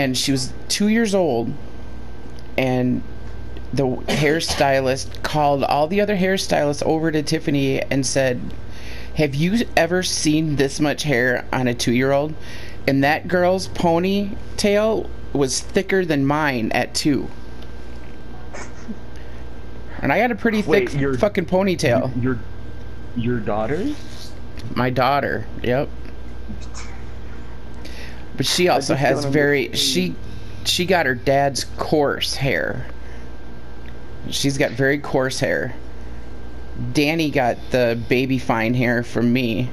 and she was two years old, and the hairstylist called all the other hairstylists over to Tiffany and said, "Have you ever seen this much hair on a two-year-old?" And that girl's ponytail was thicker than mine at two. And I had a pretty Wait, thick your- fucking ponytail. Your your daughter? My daughter, yep. But she also has very she she got her dad's coarse hair. She's got very coarse hair. Danny got the baby fine hair from me.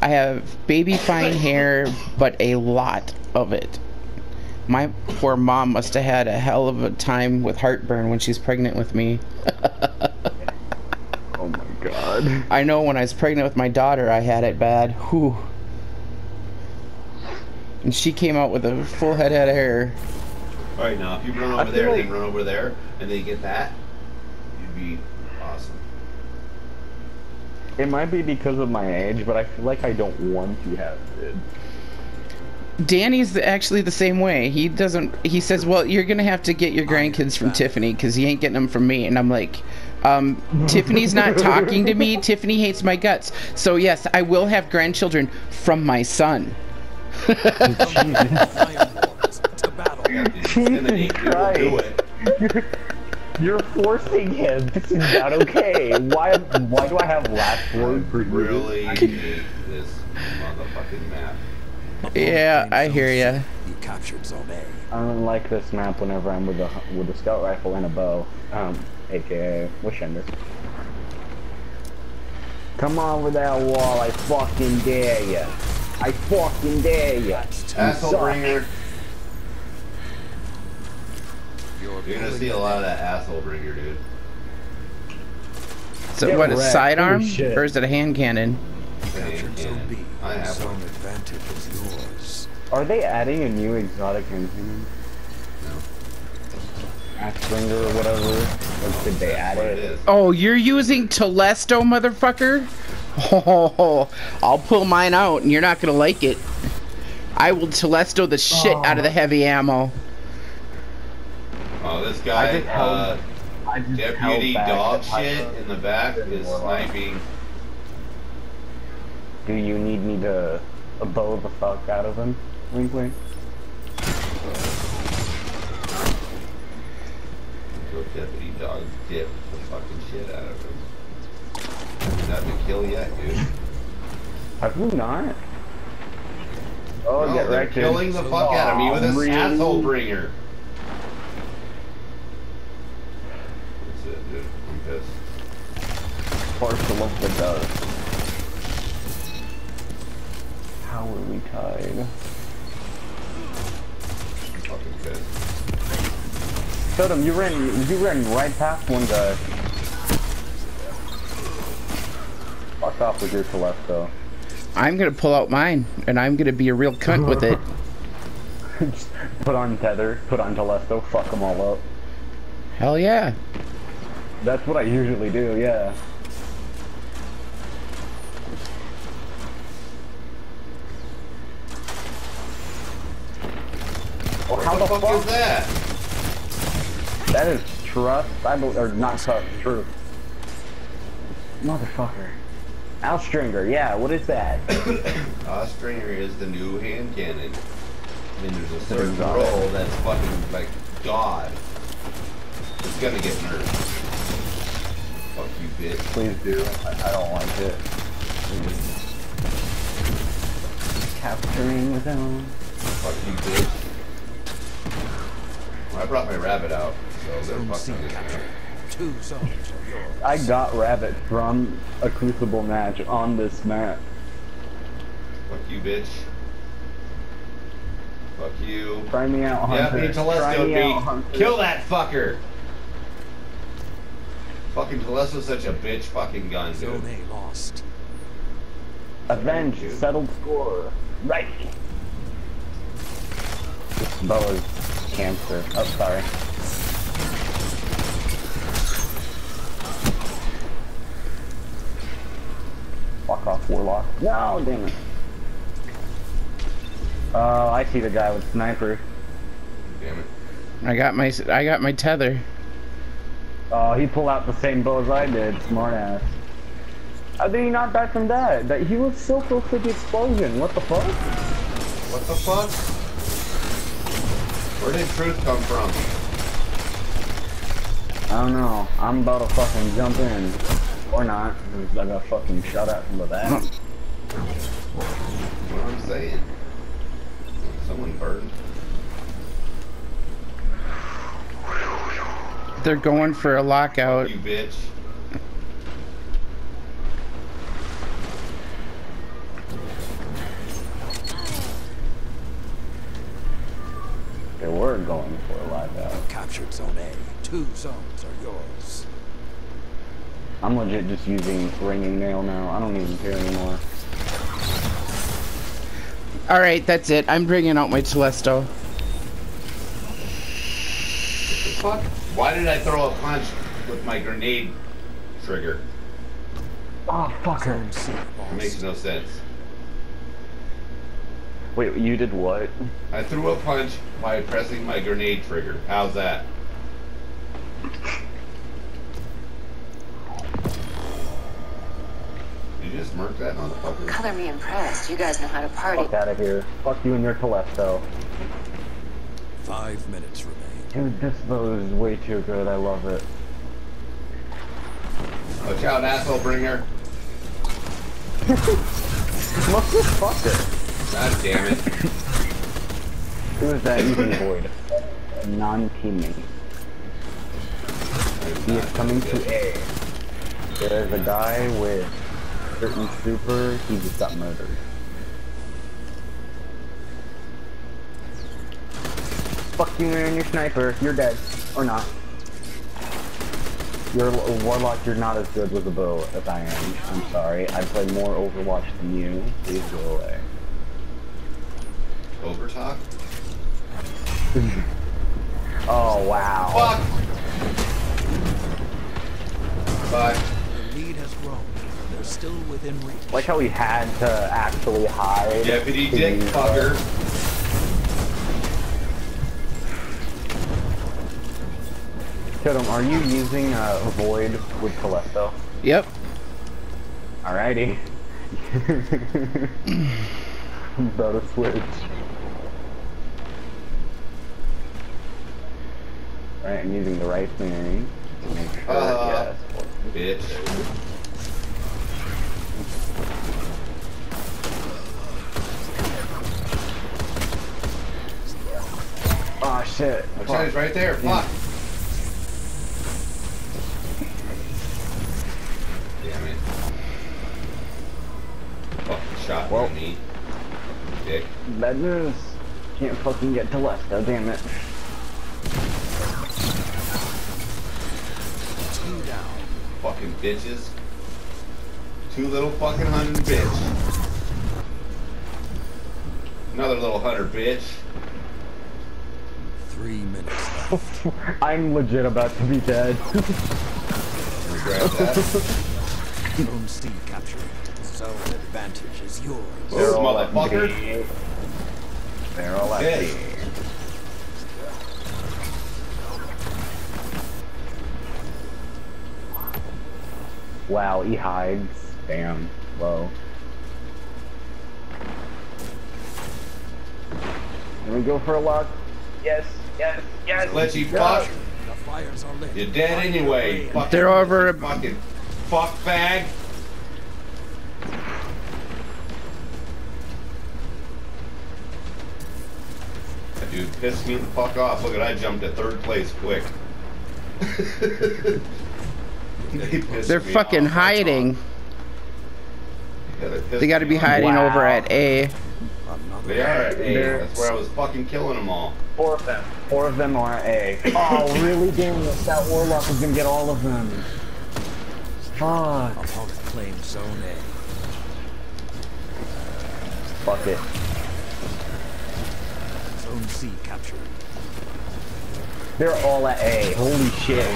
I have baby fine hair, but a lot of it. My poor mom must have had a hell of a time with heartburn when she's pregnant with me. My god. I know when I was pregnant with my daughter, I had it bad. Whew. And she came out with a full head of hair. All right, now if you run over there, like- then run over there, and then you get that, you'd be awesome. It might be because of my age, but I feel like I don't want to have it. Danny's actually the same way. He doesn't. He says, "Well, you're gonna have to get your grandkids from Tiffany because he ain't getting them from me." And I'm like, um, "Tiffany's not talking to me. Tiffany hates my guts. So yes, I will have grandchildren from my son." Iron Wars to battle. Yeah, dude, intimidate you, we'll do it. You're forcing him. This is not okay. Why? Why do I have last word for you? Really hate this motherfucking map. Yeah, I hear ya. You captured Zone A. I don't like this map whenever I'm with a with a scout rifle and a bow, um, aka Wishender. Come on with that wall, I fucking dare ya. I fucking dare ya. Asshole suck. bringer. You're You're gonna see a lot of that asshole bringer, dude. So Get what? A sidearm or is it a hand cannon? captured Zone B. I have Zone one. advantage is yours. Are they adding a new exotic engine? No. Axbringer or whatever? Or did they add it? it is. Oh, you're using Telesto, motherfucker? Oh, I'll pull mine out and you're not gonna like it. I will Telesto the shit out of the heavy ammo. Oh, this guy, just held- uh, I deputy held back dog shit in the back is sniping. Do you need me to bow the fuck out of him? Wink wink. Go deputy dog dip the fucking shit out of him. Not to kill yet, dude. Have you not? Oh, no, get they're wrecked. killing the fuck out of me with this really? asshole bringer. That's it, dude. I'm pissed. Partial of the dust. How are we tied? I'm fucking pissed. Totem, you ran you ran right past one guy. Fuck off with your Telesto. I'm gonna pull out mine and I'm gonna be a real cunt with it. Put on tether, put on Telesto, fuck them all up. Hell yeah. That's what I usually do, yeah. Oh, how What the the fuck is that? That is trust, I believe, or not trust, truth. Motherfucker. Austringer, yeah, what is that? Uh, Stringer is the new hand cannon. I mean, there's a certain exotic. role that's fucking like God. It's gonna get nerfed. Fuck you, bitch. Please do. I, I don't like it. Capturing the zone. Fuck you, bitch. Well, I brought my rabbit out, so they're Zone C fucking captured. Two zones are yours. I got Rabbit from a Crucible match on this map. Fuck you, bitch. Fuck you. Try me out, Yeah, Hunter. me Try Telesto me me. out, Hunter. Kill that fucker! Fucking Telesto's such a bitch fucking gun, dude. Zone A lost. Avenge, settled score. Right. This bow is cancer. Oh, sorry. Fuck off, Warlock. No, damn it. Oh, I see the guy with sniper. Damn it. I got my I got my tether. Oh, he pulled out the same bow as I did. Smart ass. How did he not die from that? That he was so close to the explosion. What the fuck? What the fuck? Where did truth come from? I don't know. I'm about to fucking jump in. Or not. 'cause I got a fucking shot at from the back. What I'm saying. Someone burned. They're going for a lockout. You bitch. they were going for a live out. Captured Zone A. Two zones are yours. I'm legit just using ringing nail now. I don't even care anymore. All right, that's it. I'm bringing out my Telesto. Fuck. Why did I throw a punch with my grenade trigger? Oh, fucker. Zone C It makes no sense. Wait, you did what? I threw a punch by pressing my grenade trigger. How's that? Murk that motherfucker? Color me impressed. You guys know how to party. Fuck out of here. Fuck you and your Telesto. Five minutes remain. Dude, this bow is way too good. I love it. Watch out, asshole bringer. Look this fucker. God damn it. Who is that using void? Non-teammate. He is coming to A. There's a guy with certain super. He just got murdered. Fuck you and your sniper. You're dead. Or not. You're a warlock. You're not as good with a bow as I am. I'm sorry. I play more Overwatch than you. Please go away. Overtalk? Oh wow. Fuck! Fuck. Still within reach. Like how he had to actually hide. Deputy to Dick use fucker. Totem, are you using uh, Void with Telesto? Yep. Alrighty. I'm about to switch. Alright, I'm using the right thing to make sure, Uh. yes. Bitch. Shit. Watch Fuck. out, right there. Fuck. Damn it. Fucking shot Well. well. me. Dick. Bad news. Can't fucking get Telesto, damn it. Two down. Fucking bitches. Two little fucking hunter bitch. Another little hunter bitch. Three minutes left. I'm legit about to be dead. Grab that. Zone C captured. Zone advantage is yours. This all at motherfucker. They're all at Yes. B. Wow, he hides. Damn, low. Can we go for a lock? Yes, yes, yes. Let you Yeah. fuck. The fires are lit. You're dead anyway. way Fucking, They're over- Fucking fuck bag. That dude pissed me the fuck off. Look at I jumped to third place quick. they They're fucking off. hiding. Yeah, they pissed They got to be hiding Wow. over at A. Another They are at A. They're- That's where I was fucking killing them all. Four of them. Four of them are A. Oh, really? Damn it. That Warlock is gonna get all of them. Fuck. Opponent claims Zone A. Fuck it. Zone C captured. They're all at A. Holy shit.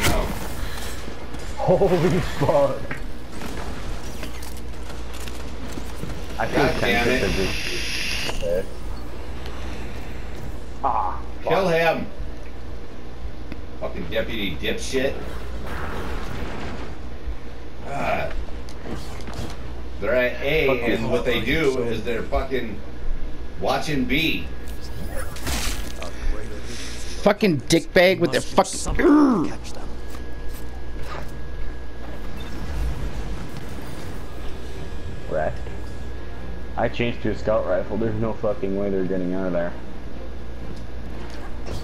Holy fuck. I feel God damn tempted to just this. Ah. Kill him! Fucking deputy dipshit. Ah. They're at A, Fuck and what they do is they're fucking watching B. Fucking dickbag with their fucking. something to catch them. Rest. I changed to a scout rifle. There's no fucking way they're getting out of there.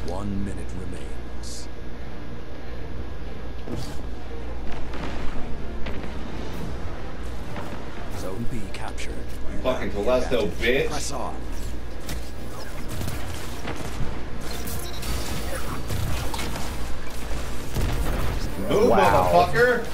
One minute remains. Zone B captured. You Fucking have Telesto, bitch. Press on. Move, Wow. motherfucker!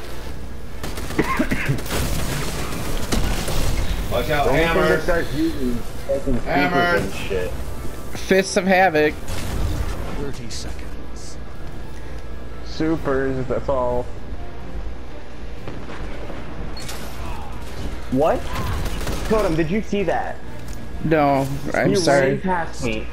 Watch out, The only thing hammer! that starts using fucking Hammer. and shit. Fists of Havoc. 30 seconds. Supers, that's all. What? Totem, did you see that? No, I'm he ran past me.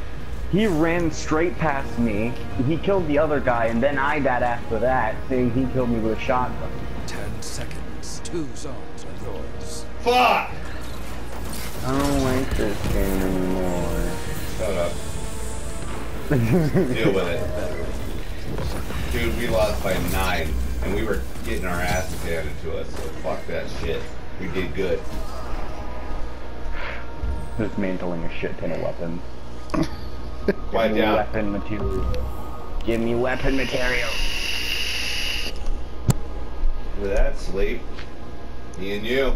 He ran straight past me. He killed the other guy, and then I died after that, saying he killed me with a shotgun. 10 seconds. Two zones are yours. Fuck! I don't like this game anymore. Shut up. Deal with it. Dude, we lost by nine, and we were getting our asses handed to us, so fuck that shit. We did good. Mantling a shit ton of weapons. Quiet Give me down. weapon material. Give me weapon material. With that, sleep. Me and you.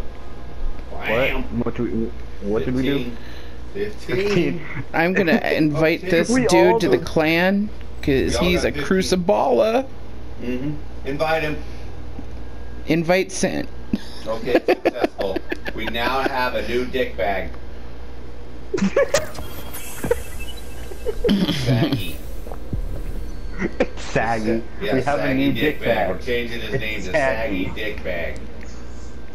What? Bam. What, do we, what did we do? 15. 15. I'm gonna invite Okay. this We dude to the clan because We all he's got a 15. crucible. Mm-hmm. Invite him. Invite sent. Okay, successful. We now have a new dick bag. Saggy. Saggy. Yeah, we have Saggy a new dick, dick bag. We're changing his name to Saggy. Saggy Dick Bag.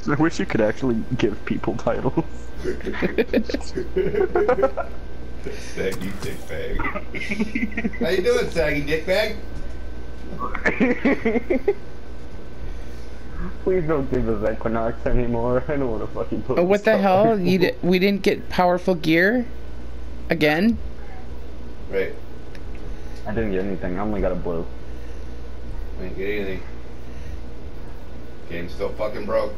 I wish you could actually give people titles. Saggy Dick Bag. How you doing, Saggy Dick Bag? Please don't give us Equinox anymore. I don't want to fucking put Oh, what the hell? on. You di- we didn't get powerful gear again. Right. I didn't get anything. I only got a blue. I didn't get anything. Game's still fucking broke.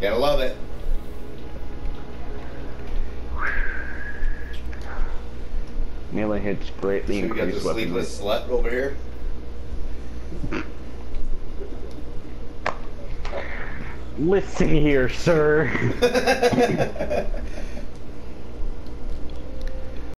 Gotta love it. Melee hits greatly So we got the increased weapon sleepless slut over here. Listen here, sir.